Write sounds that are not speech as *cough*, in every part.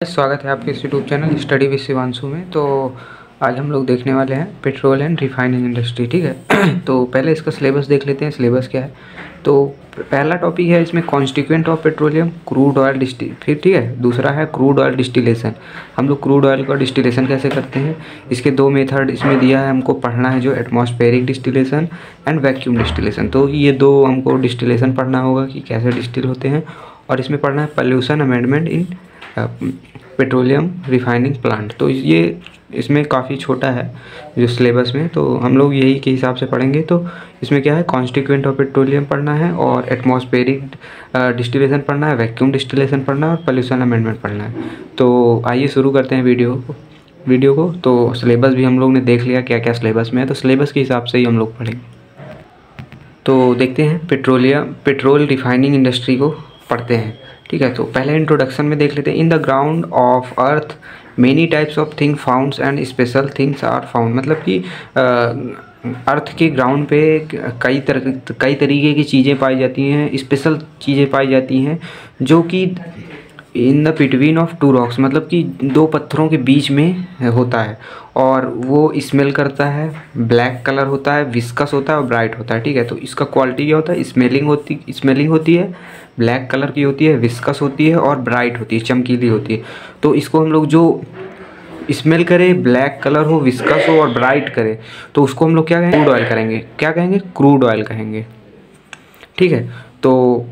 स्वागत है आपके इस YouTube channel study with Shivanshu में। तो आज हम लोग देखने वाले हैं पेट्रोल एंड रिफाइनिंग इंडस्ट्री ठीक है? *clears throat* तो पहले इसका सिलेबस देख लेते हैं सिलेबस क्या है। तो पहला टॉपिक है इसमें constituent of petroleum crude oil डिस्टि फिर ठीक है, दूसरा है क्रूड ऑयल डिस्टिलेशन हम लोग क्रूड ऑयल का डिस्टिलेशन कैसे करते हैं? इसके दो मेथड इसमें दिया है हमको पढ़ना है, जो atmospheric distillation and vacuum distillation तो ये दो हमको डिस्टिलेशन पढ़ना होगा कि कैसे डिस्टिल होते हैं। और इसमें पढ़ना है pollution amendment in petroleum refining plant तो ये इसमें काफ़ी छोटा है, जो सिलेबस में। तो हम लोग यही के हिसाब से पढ़ेंगे। तो इसमें क्या है कॉन्स्टिक्वेंट ऑफ़ पेट्रोलियम पढ़ना है और एटमॉस्फेरिक डिस्टिलेशन पढ़ना है वैक्यूम डिस्टिलेशन पढ़ना है और पोल्यूशन अमेंडमेंट पढ़ना है। तो आइए शुरू करते हैं वीडियो को वीडियो को। तो सिलेबस भी हम लोग ने देख लिया क्या क्या सिलेबस में है। तो सिलेबस के हिसाब से ही हम लोग पढ़ेंगे तो देखते हैं पेट्रोलियम पेट्रोल रिफाइनिंग इंडस्ट्री को पढ़ते हैं। ठीक है तो पहले इंट्रोडक्शन में देख लेते हैं। In the ground of earth many types of thing founds and special things are found मतलब कि अर्थ के ग्राउंड पे कई तरह कई तरीके की चीज़ें पाई जाती हैं स्पेशल चीज़ें पाई जाती हैं, जो कि in the between of two rocks मतलब कि दो पत्थरों के बीच में होता है। और वो स्मेल करता है ब्लैक कलर होता है विस्कस होता है और ब्राइट होता है, ठीक है? तो इसका क्वालिटी क्या होता है? स्मेलिंग होती स्मेलिंग होती है ब्लैक कलर की होती है विस्कस होती है और ब्राइट होती है, चमकीली होती है। तो इसको हम लोग जो स्मेल करे ब्लैक कलर हो विस्कस हो और ब्राइट करे तो उसको हम लोग क्या कहेंगे? क्रूड ऑयल करेंगे। क्या कहेंगे? क्रूड ऑयल कहेंगे। ठीक है? तो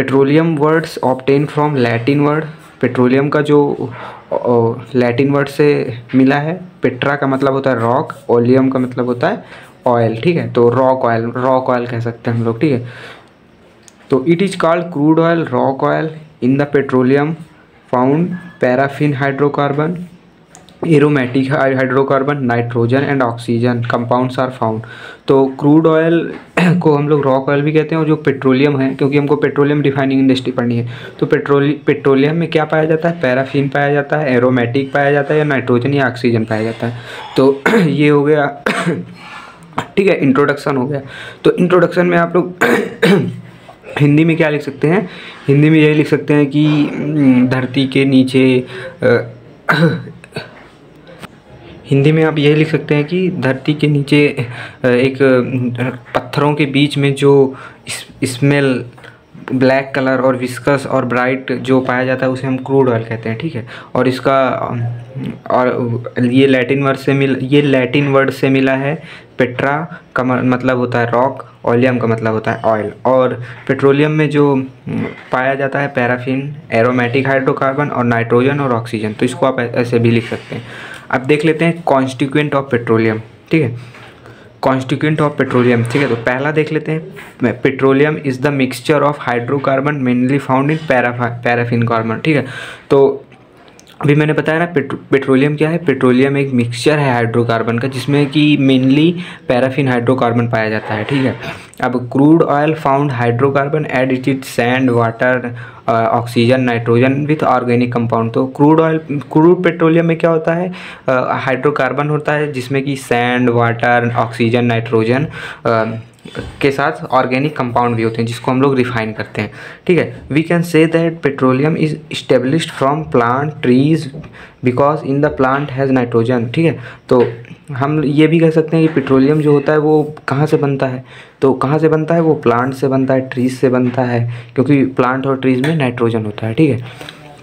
petroleum words obtained from Latin word. Petroleum का जो लैटिन वर्ड से मिला है, पेट्रा का मतलब होता है रॉक, ओलियम का मतलब होता है ऑयल, ठीक है? तो रॉक ऑयल रॉक ऑयल कह सकते हैं हम लोग, ठीक है? तो it is called crude oil, rock oil, in the petroleum found paraffin hydrocarbon. Aromatic hydrocarbon nitrogen and oxygen compounds are found तो क्रूड ऑयल *clears throat* को हम लोग रॉक ऑयल भी कहते हैं और जो पेट्रोलियम है, क्योंकि हमको पेट्रोलियम रिफाइनिंग इंडस्ट्री पढ़नी है। तो पेट्रोल पेट्रोलियम में क्या पाया जाता है? पैराफिन पाया जाता है एरोमेटिक पाया जाता है या नाइट्रोजन या ऑक्सीजन पाया जाता है। तो *clears throat* ये हो गया *clears throat* ठीक है इंट्रोडक्शन हो गया। तो इंट्रोडक्शन में आप लोग हिंदी में क्या लिख सकते हैं? हिंदी में यही लिख सकते हैं कि धरती के नीचे हिंदी में आप यही लिख सकते हैं कि धरती के नीचे एक पत्थरों के बीच में जो स्मेल, ब्लैक कलर और विस्कस और ब्राइट जो पाया जाता है, उसे हम क्रूड ऑयल कहते हैं, ठीक है? और इसका और ये लैटिन वर्ड से मिल, ये लैटिन वर्ड से मिला है पेट्रा का मतलब होता है रॉक ऑलियम का मतलब होता है ऑयल। और पेट्रोलियम में जो पाया जाता है पैराफिन, एरोमेटिक हाइड्रोकार्बन और नाइट्रोजन और ऑक्सीजन तो इसको आप ऐसे भी लिख सकते हैं। अब देख लेते हैं कॉन्स्टिक्यूंट ऑफ़ पेट्रोलियम ठीक है? कॉन्स्टिक्यूंट ऑफ़ पेट्रोलियम ठीक है? तो पहला देख लेते हैं petroleum is the mixture of hydrocarbon mainly found in para paraffin carbon ठीक है? तो अभी मैंने बताया ना पेट्रो, पेट्रोलियम क्या है? पेट्रोलियम एक मिक्सचर है हाइड्रोकार्बन का जिसमें कि मेनली पैराफिन हाइड्रोकार्बन पाया जाता है ठीक है? अब crude oil found hydrocarbon add it sand water oxygen nitrogen with organic compound तो क्रूड ऑयल क्रूड पेट्रोलियम में क्या होता है? हाइड्रोकार्बन uh, होता है जिसमें कि सैंड वाटर ऑक्सीजन नाइट्रोजन के साथ ऑर्गेनिक कंपाउंड भी होते हैं, जिसको हम लोग रिफाइन करते हैं। ठीक है? We can say that petroleum is established from plant trees because in the plant has nitrogen ठीक है? तो हम ये भी कह सकते हैं कि पेट्रोलियम जो होता है वो कहाँ से बनता है? तो कहाँ से बनता है? वो प्लांट से बनता है ट्रीज से बनता है, क्योंकि प्लांट और ट्रीज में नाइट्रोजन होता है, ठीक है?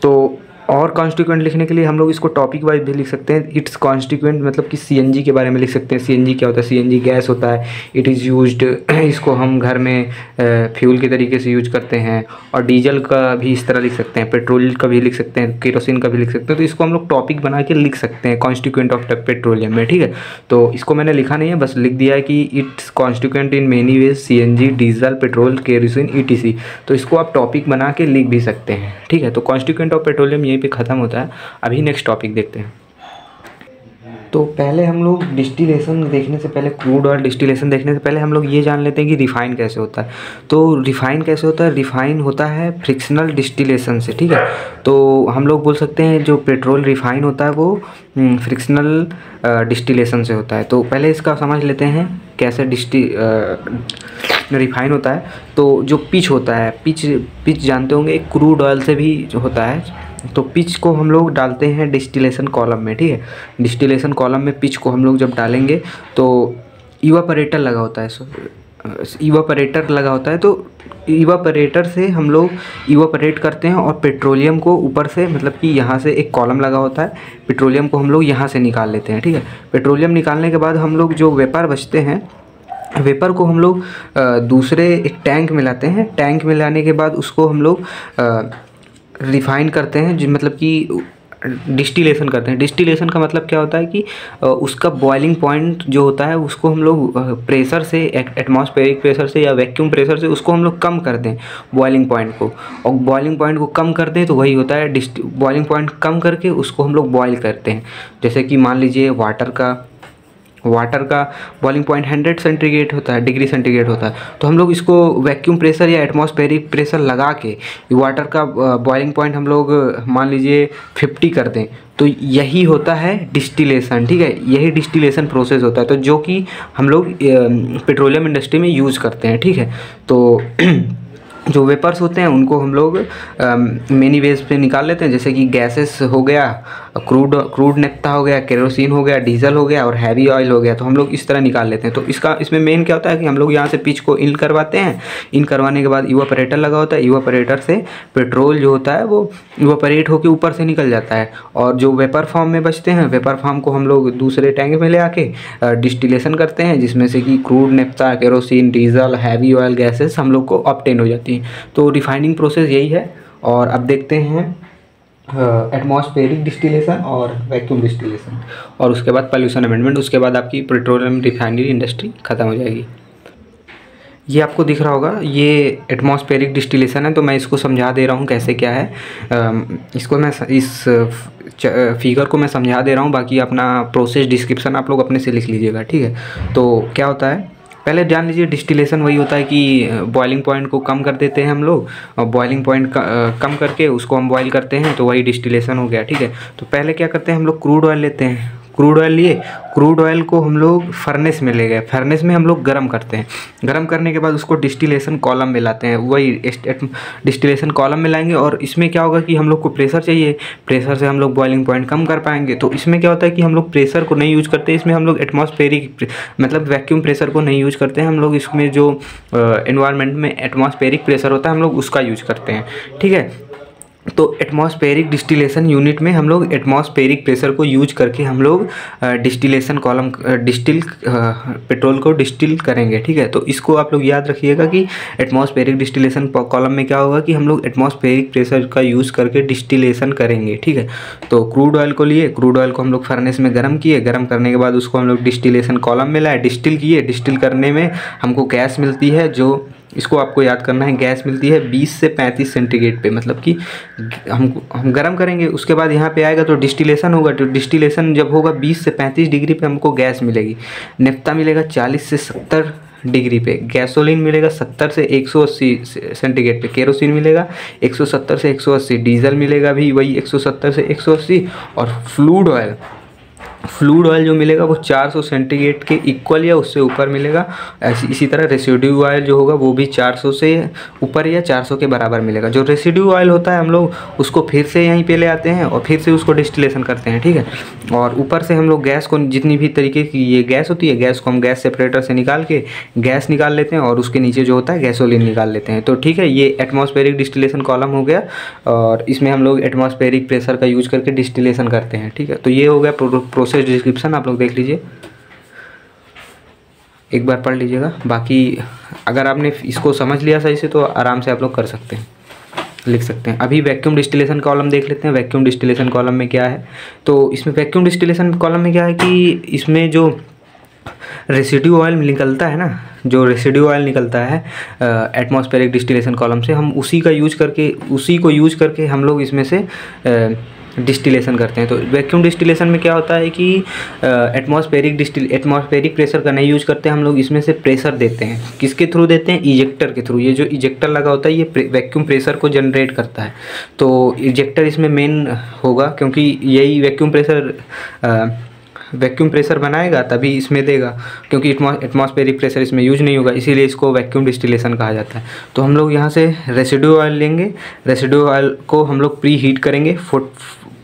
तो और कॉन्स्टिक्वेंट लिखने के लिए हम लोग इसको टॉपिक वाइज भी लिख सकते हैं। इट्स कॉन्स्टिक्वेंट मतलब कि सीएनजी के बारे में लिख सकते हैं। सीएनजी क्या होता है? सीएनजी गैस होता है। इट इज़ यूज्ड इसको हम घर में फ्यूल के तरीके से यूज़ करते हैं। और डीजल का भी इस तरह लिख सकते हैं। पेट्रोल का भी लिख सकते हैं। केरोसिन का भी लिख सकते हैं। तो इसको हम लोग टॉपिक बना के लिख सकते हैं। कॉन्स्टिक्वेंट ऑफ़ पेट्रोलियम में, ठीक है? तो इसको मैंने लिखा नहीं है। बस लिख दिया है कि it's constituent in many ways CNG diesel petrol kerosene ETC तो इसको आप टॉपिक बना के लिख भी सकते हैं। ठीक है? तो कॉन्स्टिक्वेंट ऑफ़ पेट्रोलियम यहीं पर ख़त्म होता है। अभी नेक्स्ट टॉपिक देखते हैं। तो पहले हम लोग डिस्टिलेशन देखने से पहले क्रूड ऑयल डिस्टिलेशन देखने से पहले हम लोग ये जान लेते हैं कि रिफ़ाइन कैसे होता है। तो रिफ़ाइन कैसे होता है? रिफ़ाइन होता है फ्रिक्शनल डिस्टिलेशन से, ठीक है? तो हम लोग बोल सकते हैं जो पेट्रोल रिफ़ाइन होता है वो फ्रिक्शनल डिस्टिलेशन से होता है। तो पहले इसका समझ लेते हैं कैसे डिस्टि रिफ़ाइन होता है। तो जो पिच होता है पिच पिच जानते होंगे क्रूड ऑयल से भी होता है। तो पिच को हम लोग डालते हैं डिस्टिलेशन कॉलम में, ठीक है? डिस्टिलेशन कॉलम में पिच को हम लोग जब डालेंगे तो इवापरेटर लगा होता है इवापरेटर लगा होता है तो इवापरेटर से हम लोग इवापरेट करते हैं और पेट्रोलियम को ऊपर से मतलब कि यहाँ से एक कॉलम लगा होता है पेट्रोलियम को हम लोग यहाँ से निकाल लेते हैं, ठीक है? पेट्रोलियम निकालने के बाद हम लोग जो वेपर बचते हैं वेपर को हम लोग दूसरे एक टैंक में लाते हैं टैंक में लाने के बाद उसको हम लोग रिफ़ाइन करते हैं जो मतलब कि डिस्टिलेशन करते हैं। डिस्टिलेशन का मतलब क्या होता है कि उसका बॉइलिंग पॉइंट जो होता है, उसको हम लोग प्रेशर से एटमॉस्फेरिक प्रेशर से या वैक्यूम प्रेशर से उसको हम लोग कम कर दें बॉइलिंग पॉइंट को। और बॉइलिंग पॉइंट को कम कर दें तो वही होता है बॉइलिंग पॉइंट कम करके उसको हम लोग बॉयल करते हैं। जैसे कि मान लीजिए वाटर का वाटर का बॉइलिंग पॉइंट हंड्रेड सेंटीग्रेड होता है डिग्री सेंटीग्रेड होता है। तो हम लोग इसको वैक्यूम प्रेशर या एटमॉस्फेरिक प्रेशर लगा के वाटर का बॉइलिंग पॉइंट हम लोग मान लीजिए फिफ्टी कर दें तो यही होता है डिस्टिलेशन ठीक है? यही डिस्टिलेशन प्रोसेस होता है। तो जो कि हम लोग पेट्रोलियम इंडस्ट्री में यूज़ करते हैं, ठीक है? तो *clears throat* जो वेपर्स होते हैं, उनको हम लोग मेनी वेज पे निकाल लेते हैं। जैसे कि गैसेस हो गया क्रूड क्रूड नेफ्ता हो गया, केरोसिन हो गया, डीजल हो गया और हैवी ऑयल हो गया तो हम लोग इस तरह निकाल लेते हैं। तो इसका, इसमें मेन क्या होता है कि हम लोग यहाँ से पिच को इन करवाते हैं। इन करवाने के बाद यूवापरेटर लगा होता है यूवापरेटर से पेट्रोल जो होता है, वो यूवापरेट होकर ऊपर से निकल जाता है। और जो वेपर फॉर्म में बचते हैं वेपर फॉर्म को हम लोग दूसरे टैंक में ले आके डिस्टिलेशन करते हैं, जिसमें से कि crude naphtha kerosene, diesel, heavy oil gases हम लोग को ऑप्टेन हो जाती हैं। तो रिफाइनिंग प्रोसेस यही है और अब देखते हैं एटमॉस्फेरिक डिस्टिलेशन और वैक्यूम डिस्टिलेशन और उसके बाद पॉल्यूशन अमेंडमेंट उसके बाद आपकी पेट्रोलियम रिफाइनरी इंडस्ट्री ख़त्म हो जाएगी। ये आपको दिख रहा होगा, ये एटमॉस्फेरिक डिस्टिलेशन है तो मैं इसको समझा दे रहा हूँ कैसे क्या है। इसको मैं इस फिगर को मैं समझा दे रहा हूँ, बाकी अपना प्रोसेस डिस्क्रिप्शन आप लोग अपने से लिख लीजिएगा, ठीक है? तो क्या होता है पहले जान लीजिए डिस्टिलेशन वही होता है कि बॉइलिंग पॉइंट को कम कर देते हैं हम लोग और बॉइलिंग पॉइंट कम करके उसको हम बॉयल करते हैं तो वही डिस्टिलेशन हो गया, ठीक है? तो पहले क्या करते हैं, हम लोग क्रूड ऑयल लेते हैं। क्रूड ऑयल लिए, क्रूड ऑयल को हम लोग फर्नेस में ले गए। फर्नेस में हम लोग गर्म करते हैं। गर्म करने के बाद उसको डिस्टिलेशन कॉलम में लाते हैं। वही डिस्टिलेशन कॉलम में लाएँगे और इसमें क्या होगा कि हम लोग को प्रेशर चाहिए। प्रेशर से हम लोग बॉइलिंग पॉइंट कम कर पाएँगे। तो इसमें क्या होता है कि हम लोग प्रेशर को नहीं यूज़ करते। इसमें हम लोग एटमॉस्फेरिक मतलब वैक्यूम प्रेशर को नहीं यूज़ करते। हैं हम लोग इसमें जो इन्वायरमेंट में एटमॉस्फेरिक प्रेशर होता है, हम लोग उसका यूज़ करते हैं। ठीक है? तो एटमॉस्फेरिक डिस्टिलेशन यूनिट में हम लोग एटमॉस्फेरिक प्रेशर को यूज़ करके हम लोग डिस्टिलेशन कॉलम डिस्टिल पेट्रोल को डिस्टिल करेंगे, ठीक है? तो इसको आप लोग याद रखिएगा कि एटमॉस्फेरिक डिस्टिलेशन कॉलम में क्या होगा कि हम लोग एटमॉस्फेरिक प्रेशर का यूज़ करके डिस्टिलेशन करेंगे, ठीक है? तो क्रूड ऑयल को लिए क्रूड ऑयल को हम लोग फर्नेस में गर्म किए, गर्म करने के बाद उसको हम लोग डिस्टिलेशन कॉलम में लाए डिस्टिल किए डिस्टिल करने में हमको गैस मिलती है, जो इसको आपको याद करना है, गैस मिलती है 20 से 35 सेंटीग्रेड पे मतलब कि हम हम गर्म करेंगे, उसके बाद यहाँ पे आएगा तो डिस्टिलेशन होगा तो डिस्टिलेशन जब होगा 20 से 35 डिग्री पे हमको गैस मिलेगी। नेफ्ता मिलेगा 40 से 70 डिग्री पे, गैसोलीन मिलेगा 70 से 180 सेंटीग्रेड पे, केरोसिन मिलेगा 170 से 180 डीजल मिलेगा भी वही 170 से 180 और फ्लूड ऑयल फ्लूड ऑयल जो मिलेगा वो 400 सेंटीग्रेड के इक्वल या उससे ऊपर मिलेगा। ऐसी, इसी तरह रेसिड्यू ऑयल जो होगा वो भी 400 से ऊपर या 400 के बराबर मिलेगा। जो रेसिड्यू ऑयल होता है हम लोग, उसको फिर से यहीं पे ले आते हैं और फिर से उसको डिस्टिलेशन करते हैं, ठीक है? और ऊपर से हम लोग गैस को जितनी भी तरीके की ये गैस होती है, गैस को हम गैस सेपरेटर से निकाल के गैस निकाल लेते हैं और उसके नीचे जो होता है गैसोलिन निकाल लेते हैं। तो ठीक है, ये एटमॉस्फेरिक डिस्टिलेशन कॉलम हो गया और इसमें हम लोग एटमॉस्फेरिक प्रेशर का यूज़ करके डिस्टिलेशन करते हैं, ठीक है? तो ये हो गया प्रोसेस डिस्क्रिप्शन आप लोग देख लीजिए। एक बार पढ़ लीजिएगा। बाकी अगर आपने इसको समझ लिया सही से तो आराम से आप लोग कर सकते हैं। लिख सकते हैं। अभी वैक्यूम डिस्टिलेशन कॉलम देख लेते हैं। वैक्यूम डिस्टिलेशन कॉलम में क्या है? तो इसमें वैक्यूम डिस्टिलेशन कॉलम में क्या है कि इसमें जो रेसिड्यू ऑयल निकलता है ना जो रेसिड्यू ऑयल निकलता है एटमॉस्फेरिक डिस्टिलेशन कॉलम से हम उसी का यूज़ करके उसी को यूज़ करके हम लोग इसमें से आ, डिस्टिलेशन करते हैं। तो वैक्यूम डिस्टिलेशन में क्या होता है कि एटमॉस्फेरिक डिस्टिल एटमॉस्फेरिक प्रेशर का नहीं यूज़ करते हम लोग, इसमें से प्रेशर देते हैं। किसके थ्रू देते हैं? इजेक्टर के थ्रू ये जो इजेक्टर लगा होता है, ये वैक्यूम प्रेशर को जनरेट करता है। तो इजेक्टर इसमें मेन होगा, क्योंकि यही वैक्यूम प्रेशर वैक्यूम प्रेशर बनाएगा, तभी इसमें देगा, क्योंकि एटमॉस्फेरिक प्रेशर इसमें यूज़ नहीं होगा, इसीलिए इसको वैक्यूम डिस्टिलेशन कहा जाता है। तो हम लोग यहाँ से रेसिड्यू ऑयल लेंगे रेसिड्यू ऑयल को हम लोग प्री हीट करेंगे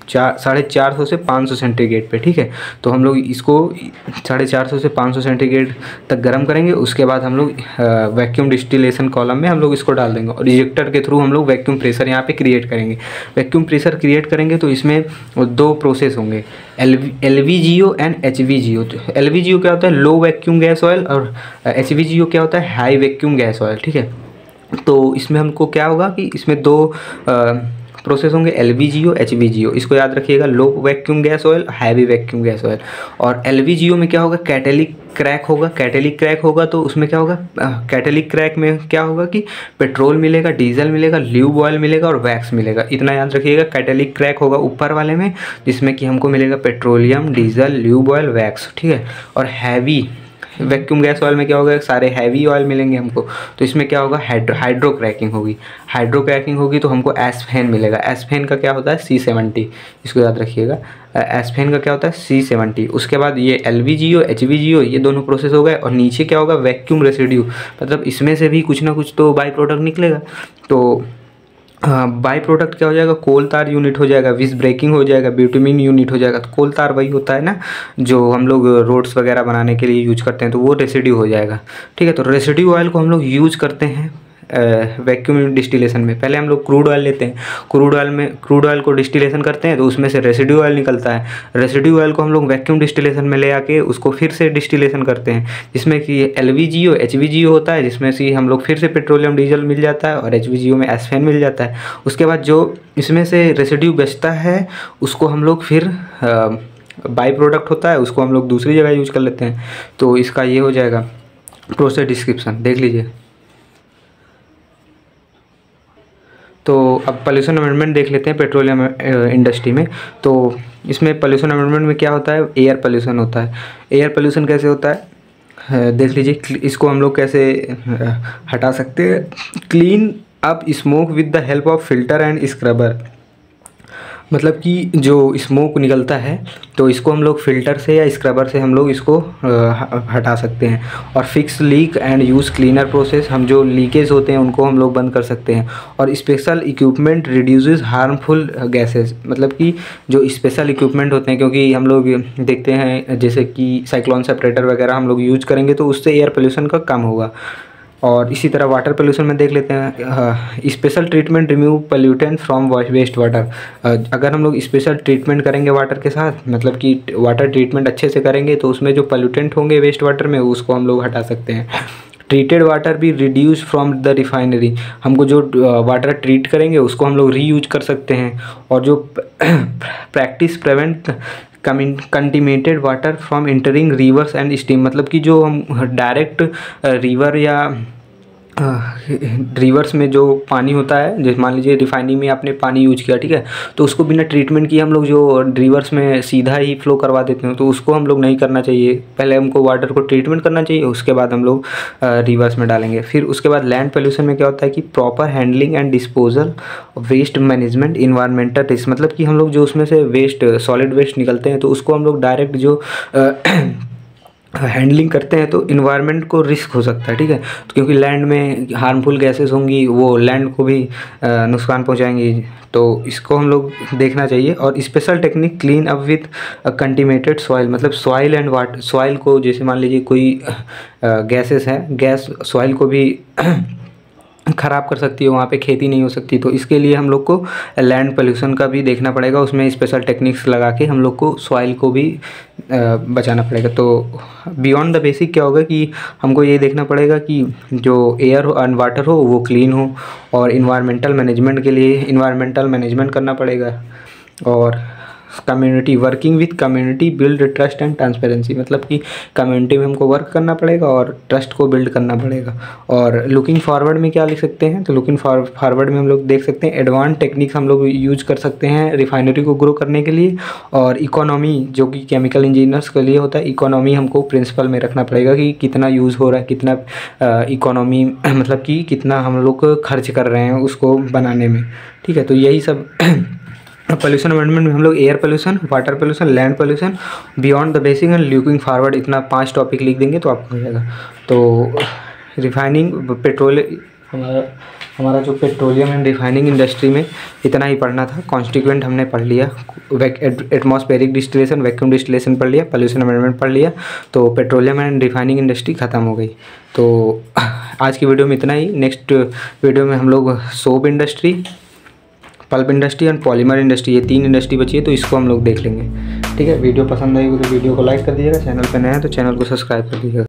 चार साढ़े चार सौ से पाँच सौ सेंटीग्रेड पे ठीक है? तो हम लोग इसको साढ़े चार सौ से पाँच सौ सेंटीग्रेड तक गर्म करेंगे उसके बाद हम लोग वैक्यूम डिस्टिलेशन कॉलम में हम लोग इसको डाल देंगे और रिजेक्टर के थ्रू हम लोग वैक्यूम प्रेशर यहाँ पे क्रिएट करेंगे। वैक्यूम प्रेशर क्रिएट करेंगे तो इसमें दो प्रोसेस होंगे L L V G O and H V G O L V G O क्या होता है? लो वैक्यूम गैस ऑयल और एच वी जी ओ क्या होता है? हाई वैक्यूम गैस ऑयल ठीक है? तो इसमें हमको क्या होगा कि इसमें दो आ, प्रोसेस होंगे L V G O H V G O इसको याद रखिएगा, low vacuum gas oil, heavy vacuum gas oil. और एल वी जी ओ में क्या होगा? कैटेलिक क्रैक होगा। कैटेलिक क्रैक होगा तो उसमें क्या होगा? कैटेलिक क्रैक में क्या होगा कि पेट्रोल मिलेगा डीजल मिलेगा ल्यूब ऑयल मिलेगा और वैक्स मिलेगा। इतना याद रखिएगा कैटेलिक क्रैक होगा ऊपर वाले में, जिसमें कि हमको मिलेगा petroleum diesel lube oil wax ठीक है? और हैवी वैक्यूम गैस ऑयल में क्या होगा? सारे हैवी ऑयल मिलेंगे हमको। तो इसमें क्या होगा? हाइड्रो हाइड्रो क्रैकिंग होगी। हाइड्रो क्रैकिंग होगी तो हमको एसफेन मिलेगा। एसफेन का क्या होता है? सी सेवेंटी इसको याद रखिएगा। एसफेन का क्या होता है? सी सेवेंटी उसके बाद ये L V G O H V G O ये दोनों प्रोसेस हो गए। और नीचे क्या होगा? वैक्यूम रेसिड्यू मतलब इसमें से भी कुछ ना कुछ तो बाई प्रोडक्ट निकलेगा। तो बाई प्रोडक्ट क्या हो जाएगा? कोल तार यूनिट हो जाएगा विस ब्रेकिंग हो जाएगा ब्यूटमिन यूनिट हो जाएगा। तो कोल तार वही होता है ना, जो हम लोग रोड्स वगैरह बनाने के लिए यूज़ करते हैं तो वो रेसिड्यू हो जाएगा। ठीक है तो रेसिड्यू ऑयल को हम लोग यूज़ करते हैं। वैक्यूम डिस्टिलेशन में। पहले हम लोग क्रूड ऑयल लेते हैं। क्रूड ऑयल में क्रूड ऑयल को डिस्टिलेशन करते हैं तो उसमें से रेसिड्यू ऑयल निकलता है। रेसिड्यू ऑयल को हम लोग वैक्यूम डिस्टिलेशन में ले आके उसको फिर से डिस्टिलेशन करते हैं, जिसमें कि L V G O H V G O होता है, जिसमें से हम लोग फिर से पेट्रोलियम डीजल मिल जाता है और एच वी जी ओ में एसफेन मिल जाता है। उसके बाद जो इसमें से रेसिड्यू बचता है, उसको हम लोग फिर बाई प्रोडक्ट होता है, उसको हम लोग दूसरी जगह यूज़ कर लेते हैं। तो इसका ये हो जाएगा प्रोसेस डिस्क्रिप्शन देख लीजिए। तो अब पॉल्यूशन अमेंडमेंट देख लेते हैं पेट्रोलियम इंडस्ट्री में। तो इसमें पॉल्यूशन अमेंडमेंट में क्या होता है? एयर पॉल्यूशन होता है। एयर पॉल्यूशन कैसे होता है? देख लीजिए इसको हम लोग कैसे हटा सकते हैं? Clean up smoke with the help of filter and scrubber मतलब कि जो स्मोक निकलता है तो इसको हम लोग फ़िल्टर से या स्क्रबर से हम लोग इसको हटा सकते हैं। और fix leak and use cleaner process हम जो लीकेज होते हैं, उनको हम लोग बंद कर सकते हैं। और special equipment reduces harmful gases मतलब कि जो स्पेशल इक्विपमेंट होते हैं, क्योंकि हम लोग देखते हैं, जैसे कि साइक्लोन सेपरेटर वगैरह हम लोग यूज़ करेंगे तो उससे एयर पोल्यूशन का कम होगा। और इसी तरह वाटर पोल्यूशन में देख लेते हैं special treatment remove pollutant from waste water अगर हम लोग स्पेशल ट्रीटमेंट करेंगे वाटर के साथ मतलब कि वाटर ट्रीटमेंट अच्छे से करेंगे तो उसमें जो पोल्यूटेंट होंगे वेस्ट वाटर में, उसको हम लोग हटा सकते हैं। ट्रीटेड वाटर भी रिड्यूस फ्रॉम द रिफाइनरी हमको जो वाटर ट्रीट करेंगे, उसको हम लोग रीयूज कर सकते हैं। और जो *clears throat* practice prevent contaminated water from entering rivers and stream मतलब कि जो हम डायरेक्ट रिवर या रिवर्स में जो पानी होता है, जैसे मान लीजिए रिफाइनिंग में आपने पानी यूज़ किया, ठीक है? तो उसको बिना ट्रीटमेंट किए हम लोग जो रिवर्स में सीधा ही फ्लो करवा देते हैं तो उसको हम लोग नहीं करना चाहिए। पहले हमको वाटर को ट्रीटमेंट करना चाहिए, उसके बाद हम लोग रिवर्स में डालेंगे। फिर उसके बाद लैंड पोल्यूशन में क्या होता है कि proper handling and disposal waste management environmental risk मतलब कि हम लोग जो उसमें से वेस्ट सॉलिड वेस्ट निकलते हैं तो उसको हम लोग डायरेक्ट जो हैंडलिंग करते हैं तो इन्वायरमेंट को रिस्क हो सकता है, ठीक है? तो क्योंकि लैंड में हार्मफुल गैसेस होंगी, वो लैंड को भी नुकसान पहुंचाएँगी तो इसको हम लोग देखना चाहिए। और special technique clean up with contaminated soil मतलब सॉइल एंड वाटर सॉइल को जैसे मान लीजिए कोई गैसेस हैं गैस सॉइल को भी ख़राब कर सकती है, वहाँ पे खेती नहीं हो सकती। तो इसके लिए हम लोग को लैंड पोल्यूशन का भी देखना पड़ेगा, उसमें स्पेशल टेक्निक्स लगा के हम लोग को सॉइल को भी बचाना पड़ेगा। तो बियॉन्ड द बेसिक क्या होगा कि हमको ये देखना पड़ेगा कि जो एयर हो एंड वाटर हो, वो क्लीन हो और इन्वायरमेंटल मैनेजमेंट के लिए इन्वायरमेंटल मैनेजमेंट करना पड़ेगा। और community working with community build trust and transparency मतलब कि कम्युनिटी में हमको वर्क करना पड़ेगा और ट्रस्ट को बिल्ड करना पड़ेगा। और लुकिंग फॉरवर्ड में क्या लिख सकते हैं? तो लुकिंग फॉरवर्ड में हम लोग देख सकते हैं एडवांस टेक्निक्स हम लोग यूज़ कर सकते हैं रिफाइनरी को ग्रो करने के लिए। और इकोनॉमी जो कि केमिकल इंजीनियर्स के लिए होता है इकोनॉमी हमको प्रिंसिपल में रखना पड़ेगा कि कितना यूज़ हो रहा है, कितना इकोनॉमी मतलब कि कितना हम लोग खर्च कर रहे हैं उसको बनाने में। ठीक है तो यही सब पोल्यूशन अमेंडमेंट में हम लोग air pollution water pollution land pollution beyond the basic and looking forward इतना पाँच टॉपिक लिख देंगे तो आपको हो जाएगा। तो रिफाइनिंग पेट्रोल हमारा हमारा जो पेट्रोलियम एंड रिफाइनिंग इंडस्ट्री में इतना ही पढ़ना था। कॉन्स्टिक्वेंट हमने पढ़ लिया। एटमॉस्फेरिक डिस्टिलेशन वैक्यूम डिस्टिलेशन पढ़ लिया। पॉल्यूशन अमेंडमेंट पढ़ लिया। तो पेट्रोलियम एंड रिफाइनिंग इंडस्ट्री ख़त्म हो गई। तो आज की वीडियो में इतना ही। नेक्स्ट वीडियो में हम लोग soap industry pulp industry and polymer industry ये तीन इंडस्ट्री बची है तो इसको हम लोग देख लेंगे। ठीक है? वीडियो पसंद आएगी तो वीडियो को लाइक कर दीजिएगा। चैनल पर नया है तो चैनल को सब्सक्राइब कर दीजिएगा।